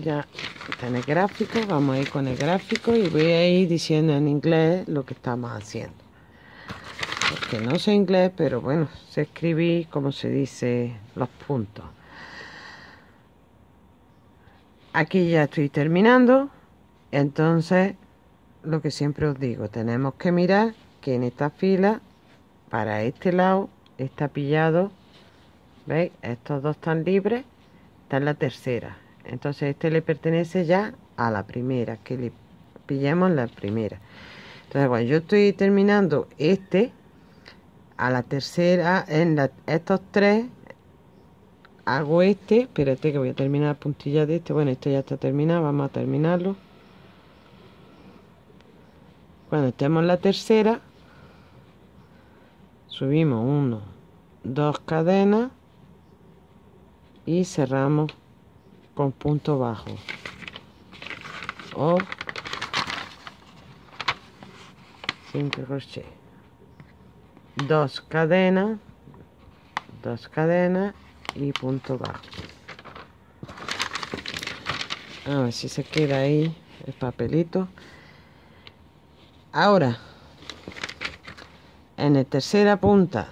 ya está en el gráfico, vamos a ir con el gráfico y voy a ir diciendo en inglés lo que estamos haciendo. Porque no sé inglés, pero bueno, sé escribir como se dice los puntos. Aquí ya estoy terminando, entonces lo que siempre os digo, tenemos que mirar que en esta fila, para este lado, está pillado, ¿veis? Estos dos están libres Está en la tercera. Entonces este le pertenece ya a la primera, que le pillamos la primera. Entonces cuando yo estoy terminando este, a la tercera, en estos tres, hago este, espérate que voy a terminar la puntilla de este. Bueno, este ya está terminado, vamos a terminarlo. Cuando estemos en la tercera, subimos uno, dos cadenas y cerramos con punto bajo. O cinco crochet. Dos cadenas dos cadenas y punto bajo. A ver si se queda ahí el papelito. Ahora en la tercera punta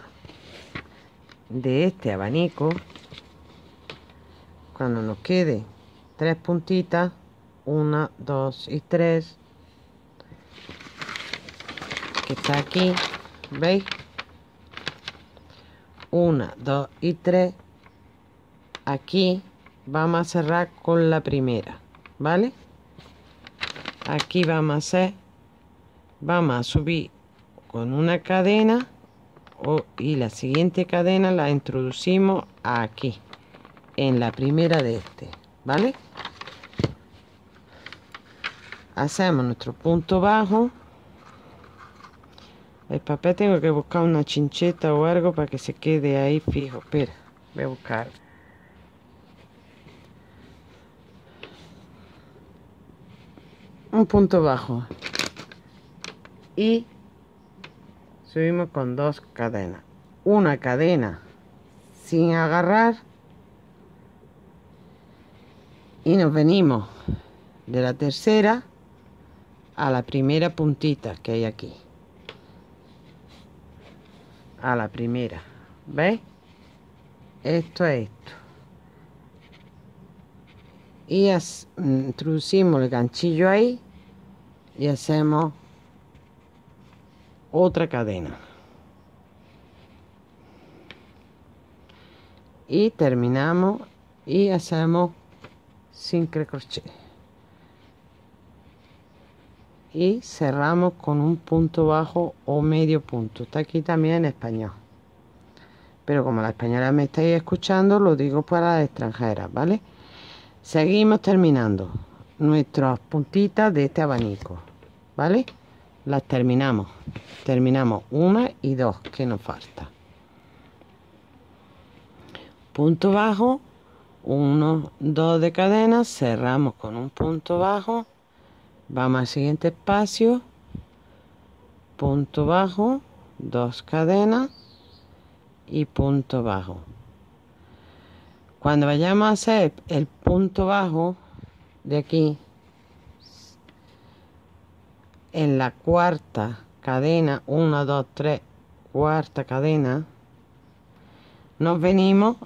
de este abanico cuando nos quede. Tres puntitas una dos y tres. Que está aquí veis una dos y tres. Aquí vamos a cerrar con la primera vale aquí vamos a hacer vamos a subir con una cadena y la siguiente cadena la introducimos aquí en la primera de este, ¿vale? Hacemos nuestro punto bajo. El papel tengo que buscar una chincheta o algo para que se quede ahí fijo. Espera, voy a buscar. Un punto bajo. Y subimos con dos cadenas. Una cadena sin agarrar y nos venimos de la tercera a la primera puntita que hay aquí. A la primera ¿veis? esto es esto. Y introducimos el ganchillo ahí y hacemos otra cadena. Y terminamos y hacemos sin crochet y cerramos con un punto bajo o medio punto. Está aquí también en español. Pero como la española me estáis escuchando lo digo para las extranjeras vale seguimos terminando nuestras puntitas de este abanico vale las terminamos. Terminamos una y dos que nos falta. Punto bajo 1, 2 de cadena, cerramos con un punto bajo, vamos al siguiente espacio, punto bajo, dos cadenas y punto bajo. Cuando vayamos a hacer el punto bajo de aquí, en la cuarta cadena, 1, 2, 3, cuarta cadena, nos venimos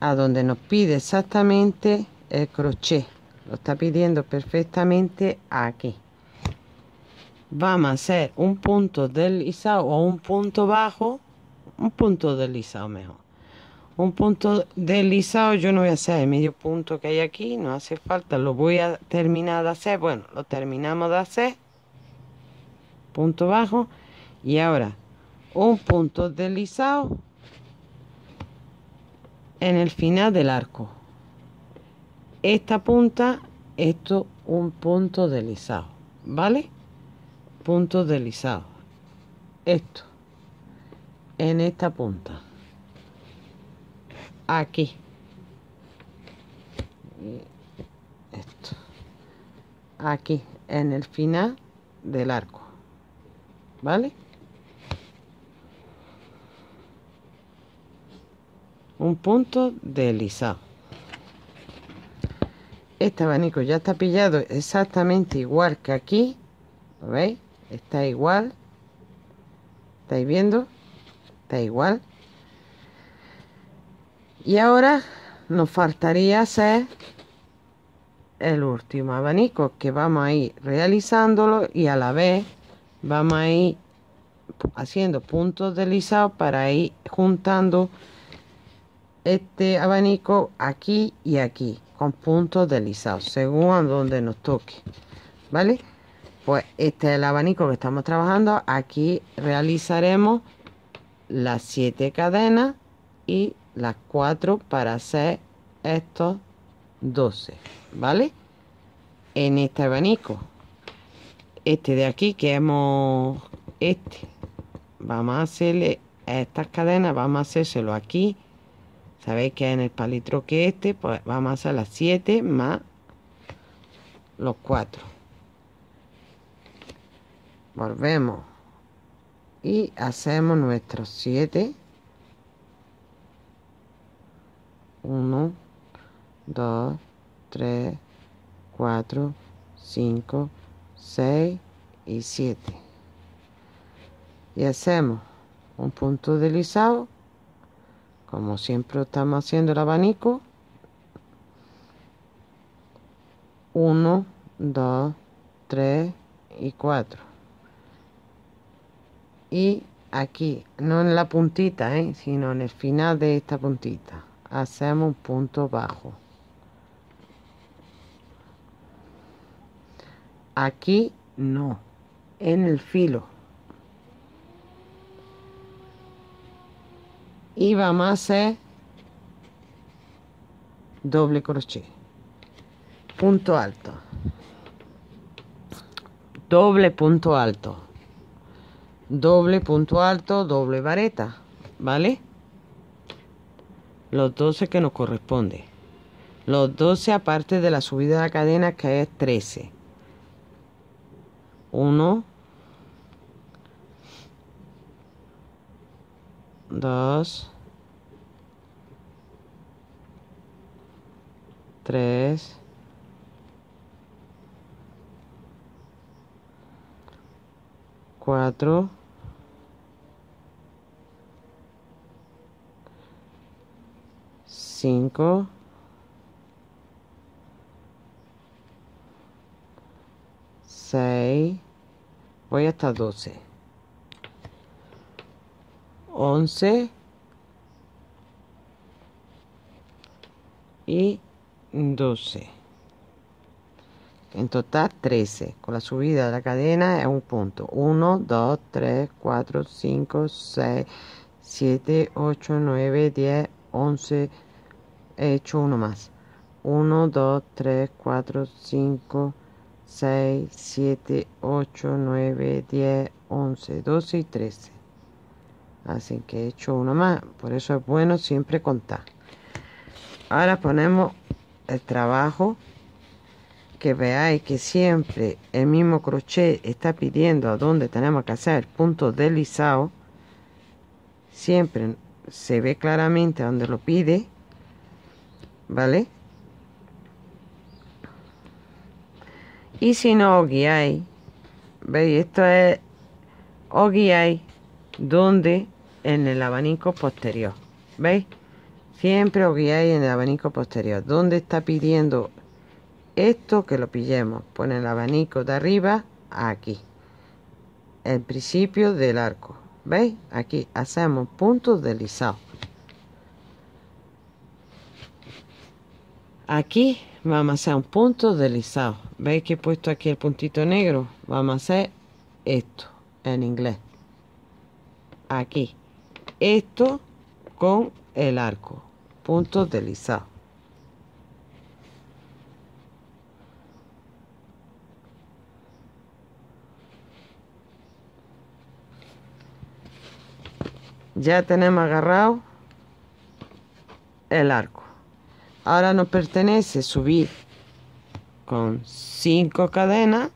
a donde nos pide exactamente el crochet. Lo está pidiendo perfectamente aquí. Vamos a hacer un punto deslizado o un punto bajo un punto deslizado mejor. Un punto deslizado yo no voy a hacer el medio punto que hay aquí no hace falta lo voy a terminar de hacer. Bueno lo terminamos de hacer. Punto bajo. Y ahora un punto deslizado en el final del arco. Esta punta esto un punto deslizado vale punto deslizado. Esto en esta punta. Aquí. Esto. Aquí en el final del arco vale un punto deslizado este abanico ya está pillado exactamente igual que aquí. ¿Lo veis? Está igual. ¿Estáis viendo? Está igual. Y ahora nos faltaría hacer el último abanico que vamos a ir realizándolo y a la vez vamos a ir haciendo puntos deslizados para ir juntando este abanico aquí y aquí con puntos deslizados según donde nos toque vale pues este es el abanico que estamos trabajando. Aquí realizaremos las siete cadenas y las cuatro para hacer estos 12 vale en este abanico. Este de aquí que hemos este. Vamos a hacerle estas cadenas vamos a hacérselo aquí sabéis que en el palitro que este pues vamos a las 7 más los 4 volvemos. Y hacemos nuestros 7 1 2 3 4 5 6 y 7 y hacemos un punto deslizado como siempre estamos haciendo el abanico. 1 2 3 y 4 y aquí no en la puntita ¿eh? sino en el final de esta puntita. Hacemos un punto bajo. Aquí no. En el filo y vamos a hacer doble crochet. Punto alto. Doble punto alto. Doble punto alto doble vareta vale los 12 que nos corresponde. Los 12 aparte de la subida de la cadena que es 13 1, 2, 3, 4, 5, 6, voy hasta 12, 11 y 12. En total 13. Con la subida de la cadena es un punto. 1, 2, 3, 4, 5, 6, 7, 8, 9, 10, 11. He hecho uno más. 1, 2, 3, 4, 5, 6, 7, 8, 9, 10, 11, 12 y 13. Así que he hecho uno más. Por eso es bueno siempre contar. Ahora ponemos el trabajo. Que veáis que siempre el mismo crochet está pidiendo a dónde tenemos que hacer puntos deslizados. Siempre se ve claramente donde lo pide. ¿Vale? Y si no os guiáis, veis, esto es os guiáis donde en el abanico posterior. ¿Veis? Siempre os guiáis en el abanico posterior. ¿Dónde está pidiendo esto que lo pillemos? Pone el abanico de arriba aquí. El principio del arco. ¿Veis? Aquí hacemos puntos deslizados. Aquí vamos a hacer un punto deslizado. ¿Veis que he puesto aquí el puntito negro? Vamos a hacer esto en inglés. Aquí. Esto con el arco. Punto deslizado. Ya tenemos agarrado el arco. Ahora nos pertenece subir con 5 cadenas.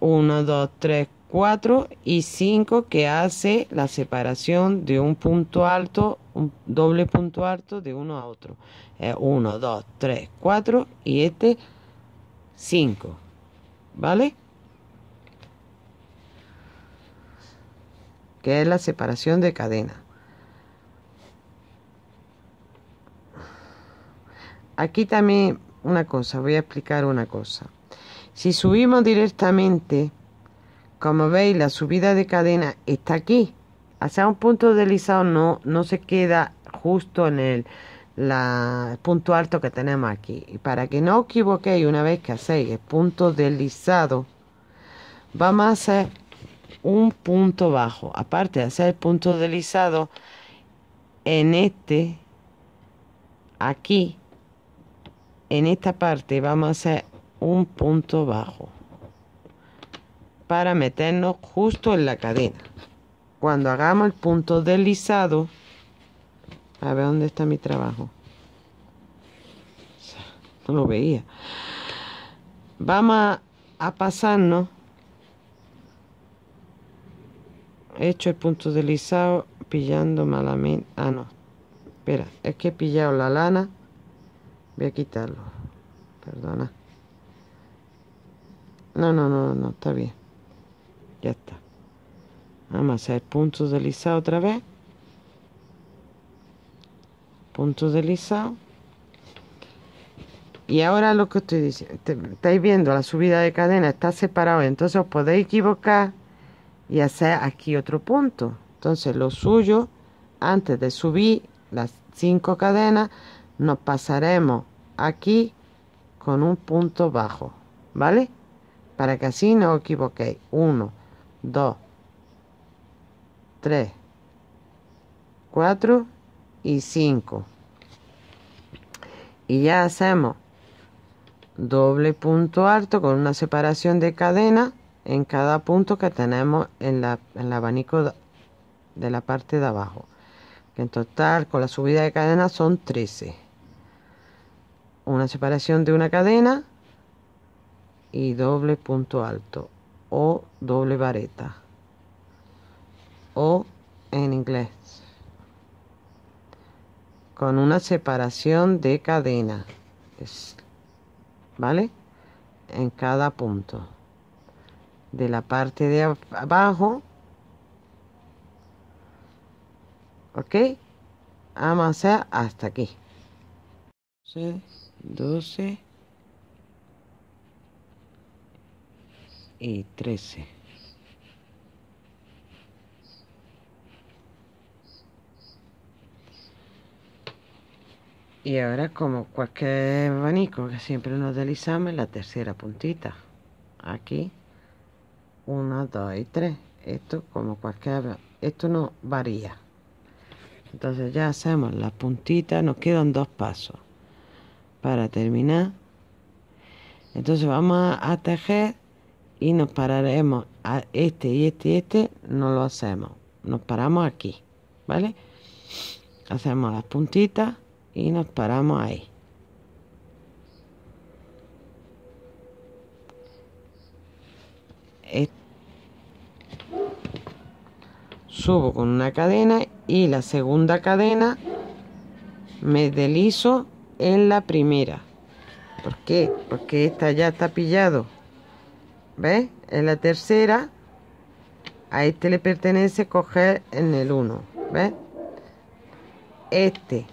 1, 2, 3, 4 y 5 que hace la separación de un punto alto, un doble punto alto de uno a otro. 1, 2, 3, 4 y este 5. ¿Vale? Que es la separación de cadena. Aquí también una cosa, voy a explicar una cosa. Si subimos directamente, como veis, la subida de cadena está aquí. Hacia un punto deslizado no, no se queda justo en el punto alto que tenemos aquí. Y para que no os equivoquéis una vez que hacéis el punto deslizado, vamos a hacer un punto bajo. Aparte de hacer el punto deslizado, en este, aquí, en esta parte vamos a hacer un punto bajo para meternos justo en la cadena. Cuando hagamos el punto deslizado, a ver dónde está mi trabajo. No lo veía. Vamos a pasarnos. He hecho el punto deslizado pillando malamente. Ah, no. Espera, es que he pillado la lana. Voy a quitarlo. Perdona. No, no, no, no, está bien. Ya está. Vamos a hacer puntos deslizados otra vez. Puntos deslizados. Y ahora lo que estoy diciendo, estáis viendo la subida de cadena está separado, entonces os podéis equivocar y hacer aquí otro punto. Entonces lo suyo, antes de subir las cinco cadenas, nos pasaremos aquí con un punto bajo, ¿vale? para que así no os equivoquéis. 1, 2, 3, 4 y 5. Y ya hacemos doble punto alto con una separación de cadena en cada punto que tenemos en, la, en el abanico de la parte de abajo. En total, con la subida de cadena son 13. Una separación de una cadena y doble punto alto o doble vareta. O en inglés. Con una separación de cadena. Vale en cada punto. De la parte de abajo. Ok. Vamos a hacer hasta aquí. 12 y 13. Y ahora como cualquier abanico que siempre nos deslizamos la tercera puntita. Aquí. 1, 2 y 3. Esto como cualquier... Esto no varía. Entonces ya hacemos la puntita. Nos quedan dos pasos. Para terminar. Entonces vamos a tejer y nos pararemos a este y este y este no lo hacemos. Nos paramos aquí vale hacemos las puntitas y nos paramos ahí. Subo con una cadena y la segunda cadena me deslizo en la primera. ¿por qué? porque esta ya está pillado ¿Ves? En la tercera, a este le pertenece coger en el 1. ¿Ves? Este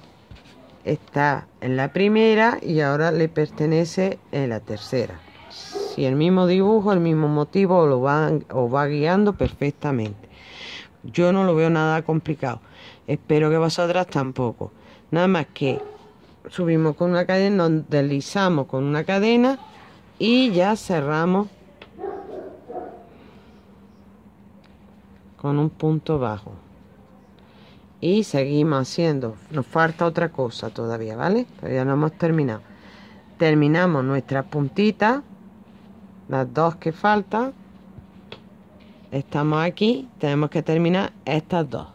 está en la primera y ahora le pertenece en la tercera. Si el mismo dibujo, el mismo motivo lo va, o va guiando perfectamente. Yo no lo veo nada complicado. Espero que vosotras tampoco. Nada más que subimos con una cadena, nos deslizamos con una cadena y ya cerramos con un punto bajo. Y seguimos haciendo. Nos falta otra cosa todavía vale todavía no hemos terminado. Terminamos nuestra puntita las dos que faltan. Estamos aquí tenemos que terminar estas dos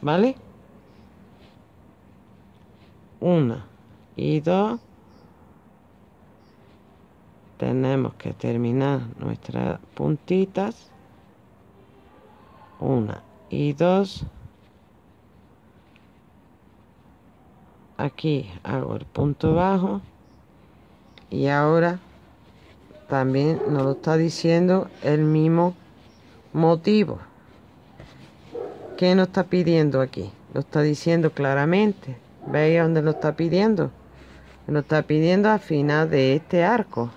vale una y dos. Tenemos que terminar nuestras puntitas una y dos aquí hago el punto bajo y ahora también nos lo está diciendo el mismo motivo ¿Qué nos está pidiendo aquí? Lo está diciendo claramente. ¿Veis dónde lo está pidiendo? Lo está pidiendo al final de este arco.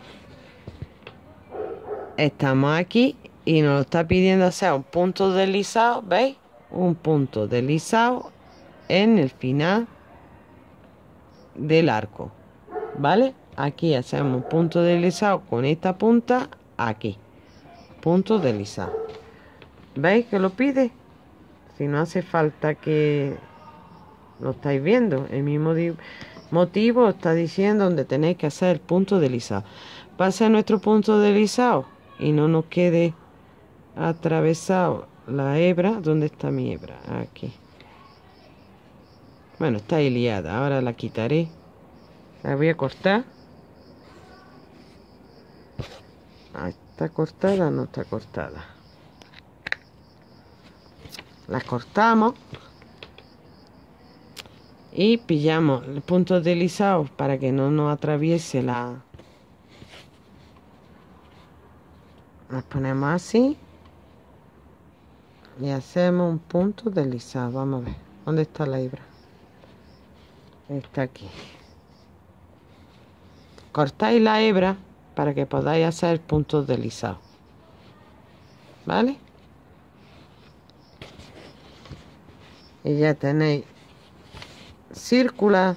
Estamos aquí y nos lo está pidiendo hacer un punto deslizado, ¿veis? Un punto deslizado en el final del arco, ¿vale? Aquí hacemos un punto deslizado con esta punta aquí. Punto deslizado. ¿Veis que lo pide? Si no hace falta que lo estáis viendo, el mismo motivo está diciendo donde tenéis que hacer el punto deslizado. Pase a nuestro punto deslizado y no nos quede atravesado la hebra. ¿Dónde está mi hebra? Aquí. Bueno, está liada. Ahora la quitaré. La voy a cortar. ¿Está cortada? No está cortada la cortamos y pillamos el punto deslizado para que no nos atraviese la las ponemos así y hacemos un punto deslizado vamos a ver. Dónde está la hebra está aquí. Cortáis la hebra para que podáis hacer puntos deslizados vale y ya tenéis circular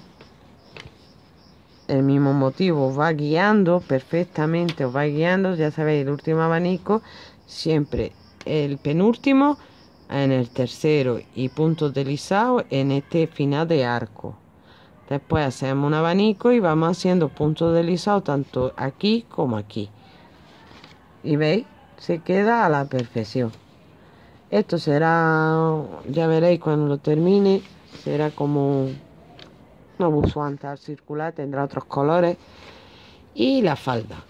el mismo motivo. Va guiando perfectamente os va guiando. Ya sabéis el último abanico siempre el penúltimo en el tercero y punto deslizado en este final de arco después hacemos un abanico y vamos haciendo puntos deslizados tanto aquí como aquí y veis se queda a la perfección esto será, ya veréis cuando lo termine, será como una buzante circular, tendrá otros colores. Y la falda.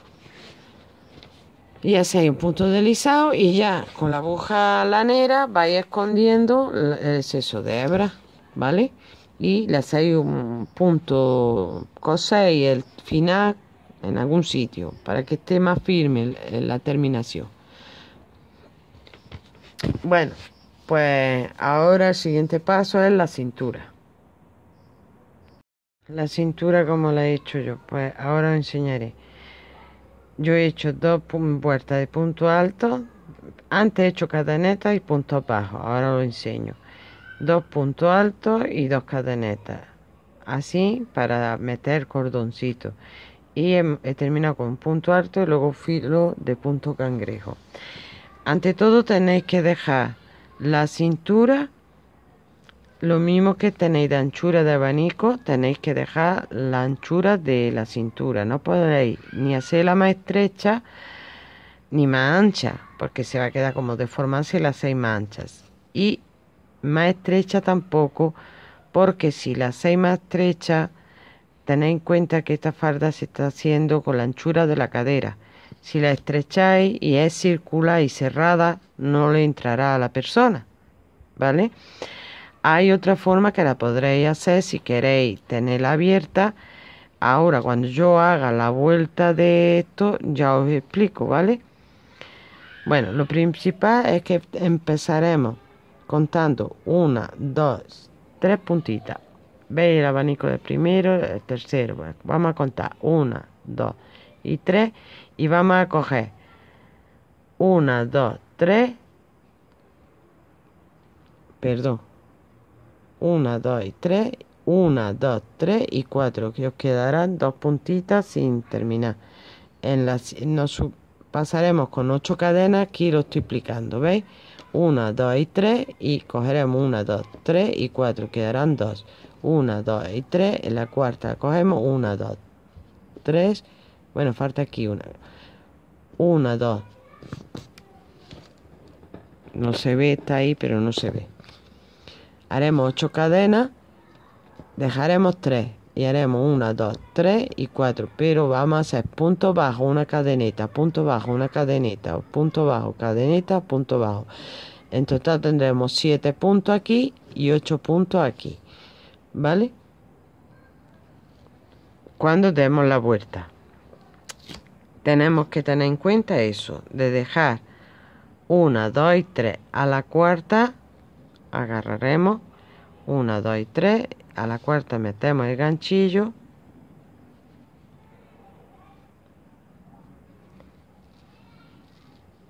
Y hacéis un punto deslizado y ya con la aguja lanera vais escondiendo el exceso de hebra, ¿vale? Y le hacéis un punto, coséis el final en algún sitio para que esté más firme la terminación. Bueno, pues ahora el siguiente paso es la cintura. La cintura como la he hecho yo, pues ahora os enseñaré. Yo he hecho dos vueltas de punto alto, antes he hecho cadeneta y punto bajo, ahora lo enseño. Dos puntos altos y dos cadenetas, así para meter cordoncito. Y he, he terminado con un punto alto y luego filo de punto cangrejo. Ante todo tenéis que dejar la cintura, lo mismo que tenéis de anchura de abanico, tenéis que dejar la anchura de la cintura. No podéis ni hacerla más estrecha ni más ancha, porque se va a quedar como deformada si la hacéis más anchas. Y más estrecha tampoco, porque si la hacéis más estrecha, tenéis en cuenta que esta falda se está haciendo con la anchura de la cadera. Si la estrecháis y es circular y cerrada, no le entrará a la persona. ¿Vale? Hay otra forma que la podréis hacer si queréis tenerla abierta. Ahora, cuando yo haga la vuelta de esto, ya os explico, ¿vale? Bueno, lo principal es que empezaremos contando una, dos, tres puntitas. ¿Veis el abanico del primero, el tercero? vamos a contar una, dos y tres y vamos a coger 1, 2, 3, perdón, 1, 2 y 3, 1, 2, 3 y 4, que os quedarán dos puntitas sin terminar. En las, nos pasaremos con 8 cadenas, aquí lo estoy explicando, ¿veis? 1, 2 y 3 y cogeremos 1, 2, 3 y 4, quedarán 2. 1, 2 y 3, en la cuarta cogemos 1, 2, 3, bueno, falta aquí una. Una, dos. No se ve, está ahí, pero no se ve. Haremos ocho cadenas, dejaremos tres y haremos una, dos, tres y cuatro. Pero vamos a hacer punto bajo, una cadeneta, punto bajo, una cadeneta, punto bajo, cadeneta, punto bajo. En total tendremos 7 puntos aquí y 8 puntos aquí. ¿Vale? Cuando demos la vuelta. Tenemos que tener en cuenta eso, de dejar 1, 2 y 3 a la cuarta. Agarraremos. 1, 2 y 3. A la cuarta metemos el ganchillo.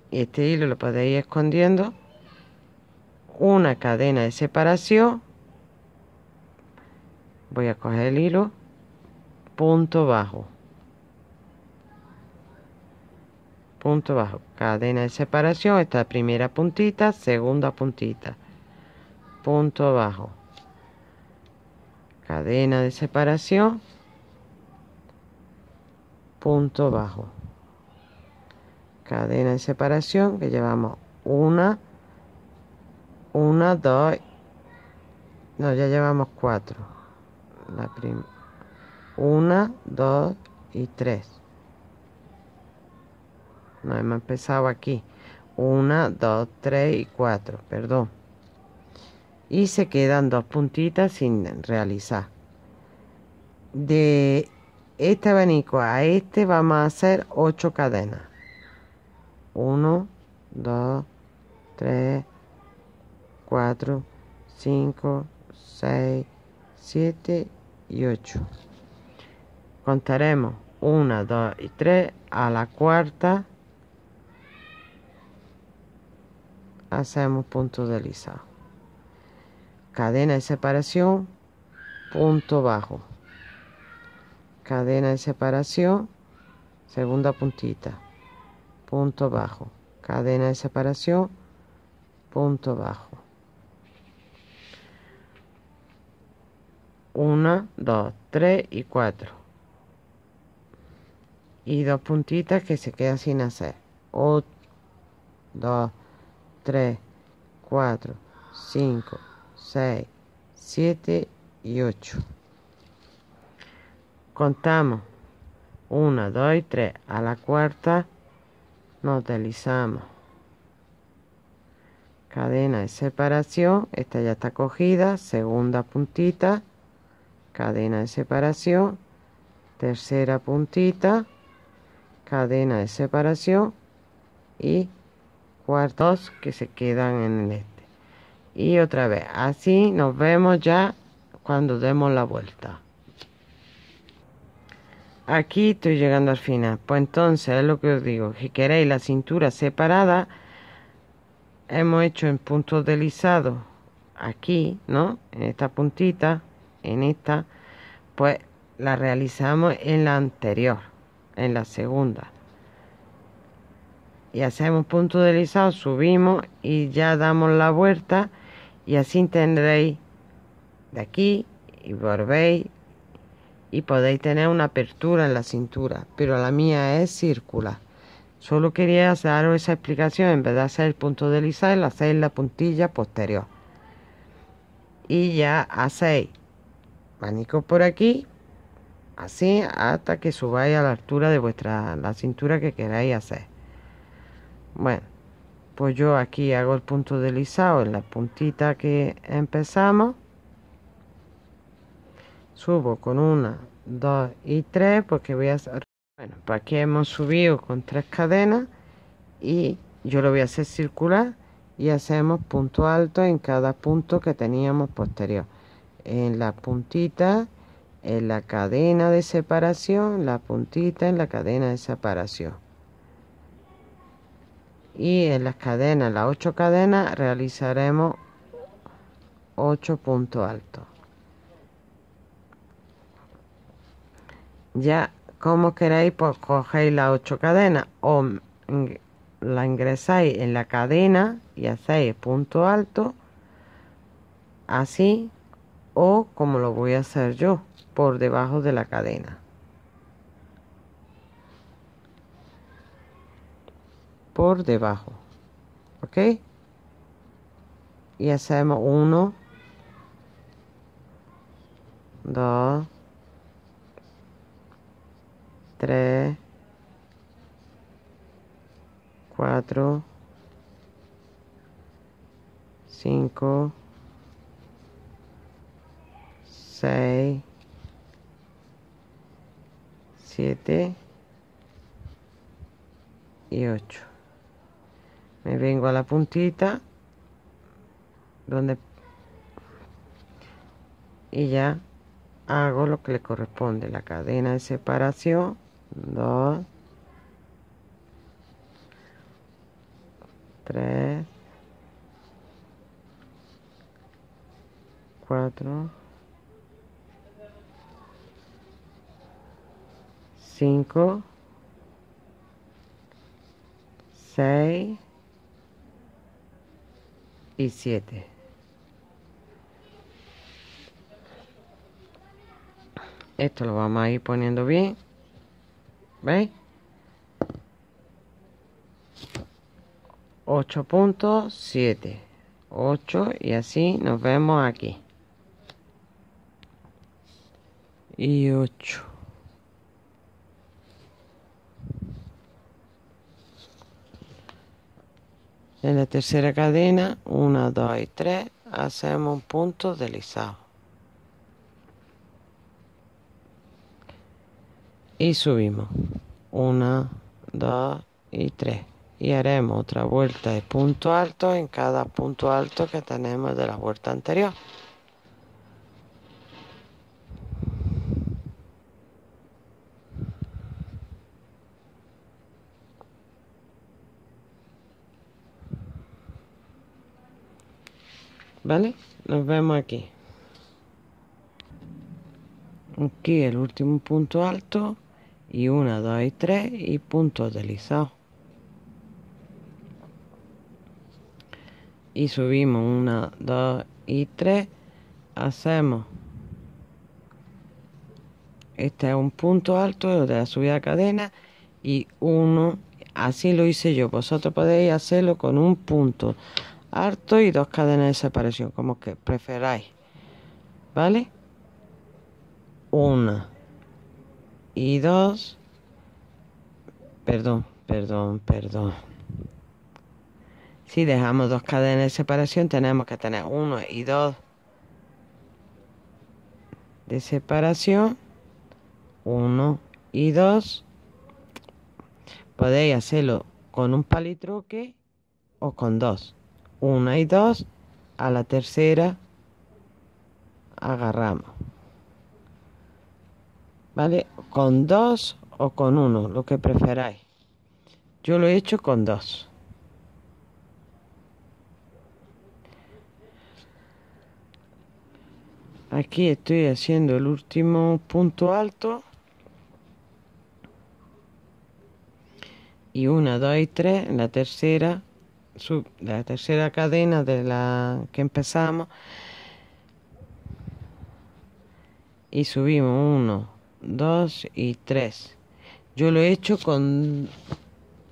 Y este hilo lo podéis ir escondiendo. Una cadena de separación. Voy a coger el hilo. Punto bajo. Punto bajo. Cadena de separación. Esta primera puntita segunda puntita punto bajo cadena de separación punto bajo cadena de separación que llevamos una una, dos, no, ya llevamos cuatro. La primera. Una, dos y tres. No hemos empezado aquí. Una, dos, tres y cuatro, perdón. Y se quedan dos puntitas sin realizar. De este abanico a este vamos a hacer ocho cadenas. Uno, dos, tres, 4, 5, 6, 7 y 8. Contaremos 1, 2 y 3 a la cuarta. Hacemos punto deslizado. Cadena de separación, punto bajo. Cadena de separación, segunda puntita, punto bajo. Cadena de separación, punto bajo. Una, dos, tres y cuatro. Y dos puntitas que se quedan sin hacer. O, dos, tres, cuatro, cinco, seis, siete y ocho. Contamos. Una, dos y tres. A la cuarta nos deslizamos. Cadena de separación. Esta ya está cogida. Segunda puntita cadena de separación, tercera puntita, cadena de separación y cuartos que se quedan en el. Y otra vez, así nos vemos ya cuando demos la vuelta. Aquí estoy llegando al final. Pues entonces es lo que os digo. Si queréis la cintura separada, hemos hecho en puntos deslizados aquí, ¿no? En esta puntita en esta, pues la realizamos en la anterior, en la segunda. Y hacemos punto deslizado, subimos y ya damos la vuelta y así tendréis de aquí y volvéis y podéis tener una apertura en la cintura, pero la mía es circular. Solo quería daros esa explicación, en vez de hacer el punto deslizado, hacéis la puntilla posterior. Y ya hacéis abanico por aquí, así hasta que subáis a la altura de vuestra la cintura que queráis hacer. Bueno, pues yo aquí hago el punto deslizado en la puntita que empezamos. Subo con una, dos y tres porque voy a. Bueno, pues aquí hemos subido con tres cadenas y yo lo voy a hacer circular y hacemos punto alto en cada punto que teníamos posterior en la puntita en la cadena de separación, la puntita en la cadena de separación. Y en las cadenas, las ocho cadenas, realizaremos ocho puntos altos. Ya, como queréis, pues cogéis las ocho cadenas o la ingresáis en la cadena y hacéis punto alto, así o como lo voy a hacer yo por debajo de la cadena por debajo ok y hacemos uno dos tres cuatro 5 6 7 y 8 me vengo a la puntita donde y ya hago lo que le corresponde la cadena de separación 2 3 4 5 6 y 7 esto lo vamos a ir poniendo bien. ¿veis? 8.7 8 y así nos vemos aquí. Y 8 en la tercera cadena 1 2 y 3 hacemos un punto deslizado y subimos. 1 2 y 3 y haremos otra vuelta de punto alto en cada punto alto que tenemos de la vuelta anterior ¿Vale? Nos vemos aquí. Aquí el último punto alto y 1, 2 y 3 y puntos deslizados. y subimos 1, 2 y 3 hacemos este es un punto alto de la subida de cadena y uno así lo hice yo vosotros podéis hacerlo con un punto alto y dos cadenas de separación como que preferáis vale una y dos perdón perdón perdón si dejamos dos cadenas de separación, tenemos que tener uno y dos de separación. Uno y dos. Podéis hacerlo con un palitruque o con dos. Una y dos. A la tercera agarramos. ¿Vale? Con dos o con uno, lo que preferáis. Yo lo he hecho con dos. aquí estoy haciendo el último punto alto y una, dos y tres en la tercera sub, la tercera cadena de la que empezamos y subimos uno, dos y tres. Yo lo he hecho con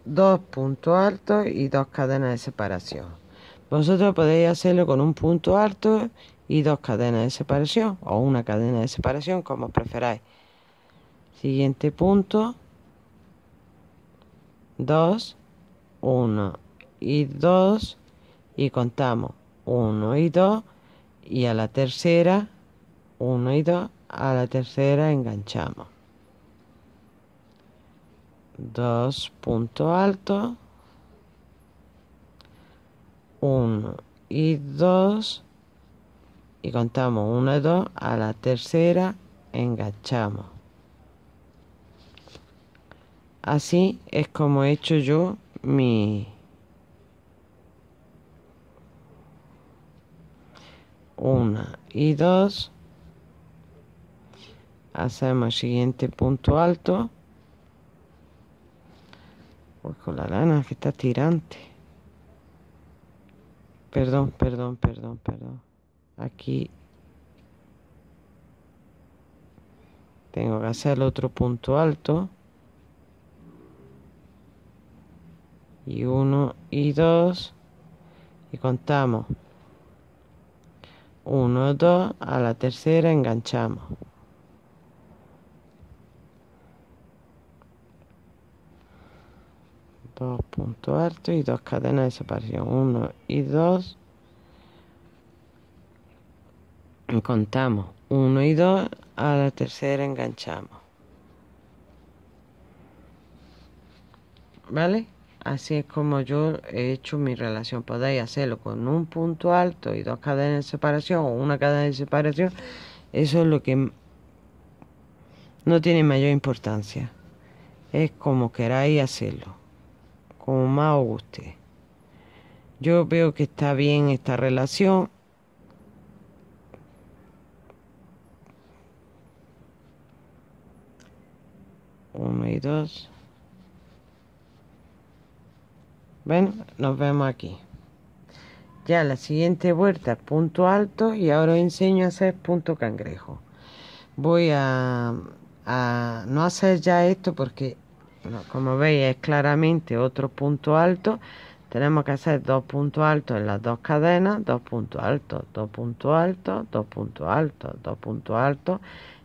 dos puntos altos y dos cadenas de separación. Vosotros podéis hacerlo con un punto alto y dos cadenas de separación o una cadena de separación como preferáis. Siguiente punto 2 1 y 2 y contamos 1 y 2 y a la tercera 1 y 2 a la tercera enganchamos. 2 puntos altos 1 y 2 y contamos 1 y 2 a la tercera enganchamos. Así es como he hecho yo mi una y dos. Hacemos el siguiente punto alto. Pues con la lana que está tirante. Perdón perdón perdón perdón. Aquí tengo que hacer otro punto alto. Y uno y dos. Y contamos uno dos a la tercera enganchamos. Dos puntos altos y dos cadenas de separación. Uno y dos. Contamos. 1 y 2 a la tercera enganchamos. ¿vale? Así es como yo he hecho mi relación podéis hacerlo con un punto alto y dos cadenas de separación o una cadena de separación eso es lo que no tiene mayor importancia. Es como queráis hacerlo como más os guste. Yo veo que está bien esta relación. Uno y dos bueno nos vemos aquí. Ya la siguiente vuelta punto alto y ahora os enseño a hacer punto cangrejo. Voy a, no hacer ya esto porque como veis es claramente otro punto alto. Tenemos que hacer dos puntos altos en las dos cadenas dos puntos altos dos puntos altos dos puntos altos dos puntos altos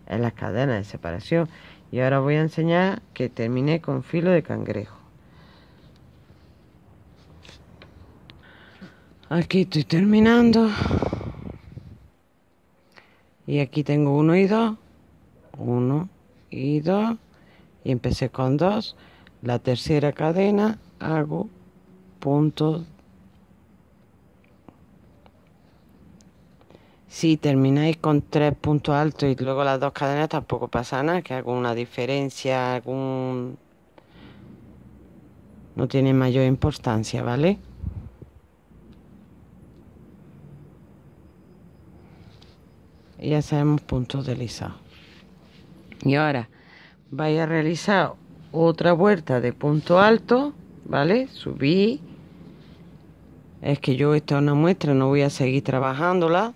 en las cadenas de separación. Y ahora voy a enseñar que terminé con filo de cangrejo aquí estoy terminando. Y aquí tengo uno y dos. Uno y dos. Y empecé con dos. La tercera cadena hago puntos Si termináis con tres puntos altos y luego las dos cadenas tampoco pasa nada, que alguna diferencia, algún... No tiene mayor importancia, ¿vale? Y ya sabemos puntos deslizados. Y ahora vais a realizar otra vuelta de punto alto, ¿vale? Subí. Es que yo esta es una muestra, no voy a seguir trabajándola.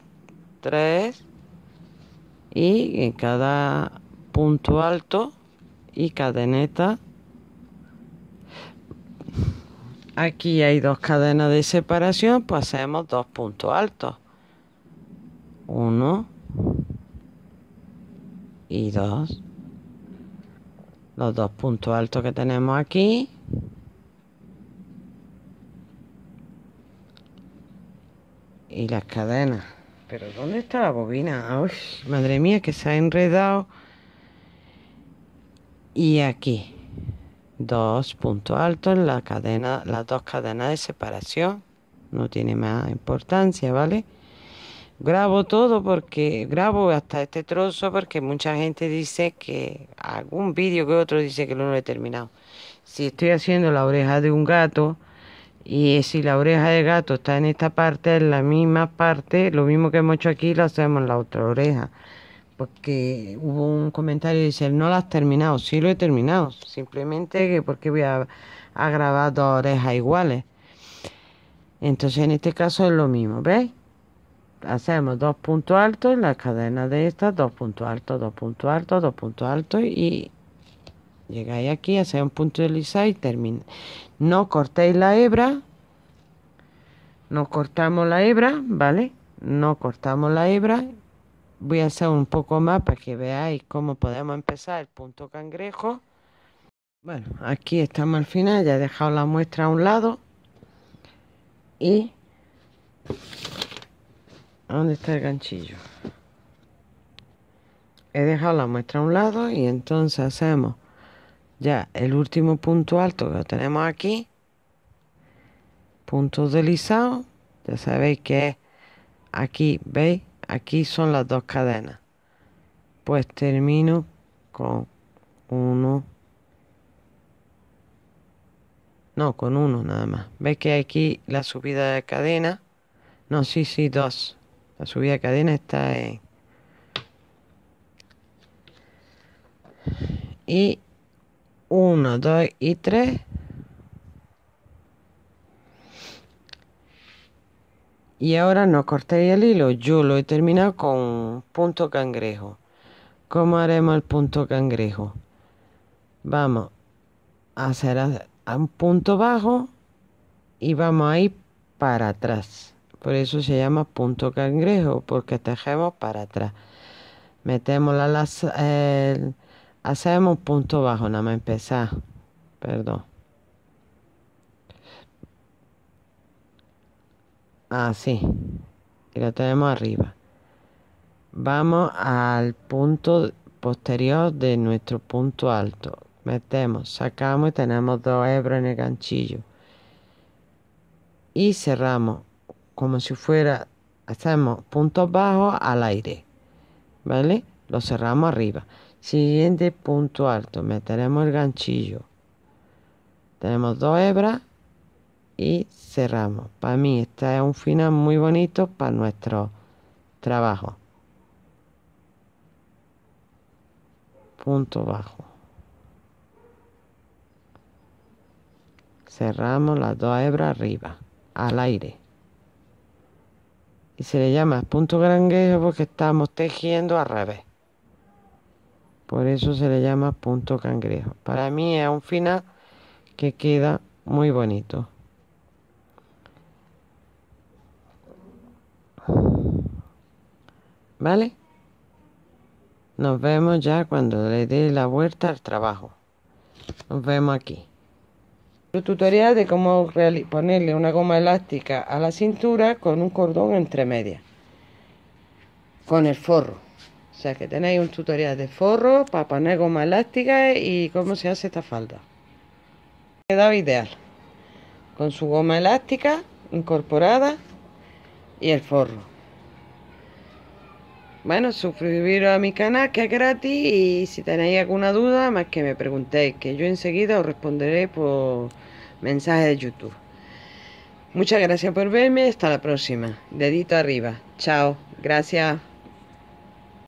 3 y en cada punto alto y cadeneta aquí hay dos cadenas de separación pues hacemos dos puntos altos uno y dos los dos puntos altos que tenemos aquí y las cadenas pero ¿dónde está la bobina? Uy, madre mía, que se ha enredado. Y aquí, dos puntos altos en la cadena, las dos cadenas de separación. No tiene más importancia, ¿vale? Grabo todo porque grabo hasta este trozo porque mucha gente dice que algún vídeo que otro dice que no lo he terminado. Si estoy haciendo la oreja de un gato, y si la oreja de gato está en esta parte, en la misma parte, lo mismo que hemos hecho aquí, lo hacemos en la otra oreja. Porque hubo un comentario y dice, no lo has terminado. Sí lo he terminado. Simplemente que porque voy a, a grabar dos orejas iguales. Entonces en este caso es lo mismo, ¿veis? Hacemos dos puntos altos en la cadena de estas, dos puntos altos, dos puntos altos, dos puntos altos y Llegáis aquí, hacéis un punto deslizado y termina. No cortéis la hebra. No cortamos la hebra, ¿vale? No cortamos la hebra. Voy a hacer un poco más para que veáis cómo podemos empezar el punto cangrejo. Bueno, aquí estamos al final, ya he dejado la muestra a un lado. Y... ¿Dónde está el ganchillo? He dejado la muestra a un lado y entonces hacemos ya el último punto alto que tenemos aquí. Punto deslizado. Ya sabéis que aquí veis aquí son las dos cadenas. Pues termino con uno. No con uno nada más. Veis que aquí la subida de cadena. No sí sí dos la subida de cadena está en y 1, 2 y 3. Y ahora no cortéis el hilo. Yo lo he terminado con punto cangrejo. ¿Cómo haremos el punto cangrejo? Vamos a hacer a un punto bajo y vamos a ir para atrás. Por eso se llama punto cangrejo, porque tejemos para atrás. Metemos la, laza, hacemos punto bajo nada más empezar perdón así y lo tenemos arriba vamos al punto posterior de nuestro punto alto. Metemos, sacamos y tenemos dos hebras en el ganchillo. Y cerramos como si fuera, hacemos puntos bajos al aire. ¿Vale? Lo cerramos arriba. Siguiente punto alto, meteremos el ganchillo. Tenemos dos hebras y cerramos. Para mí este es un final muy bonito para nuestro trabajo. Punto bajo. Cerramos las dos hebras arriba, al aire. Y se le llama punto granguejo porque estamos tejiendo al revés. Por eso se le llama punto cangrejo. Para mí es un final que queda muy bonito. ¿Vale? Nos vemos ya cuando le dé la vuelta al trabajo. Nos vemos aquí. El tutorial de cómo ponerle una goma elástica a la cintura con un cordón entre medias. Con el forro. O sea que tenéis un tutorial de forro para poner goma elástica y cómo se hace esta falda. Quedado ideal. Con su goma elástica incorporada y el forro. Bueno, suscribiros a mi canal que es gratis y si tenéis alguna duda, más que me preguntéis, que yo enseguida os responderé por mensaje de YouTube. Muchas gracias por verme, hasta la próxima. Dedito arriba. Chao. Gracias.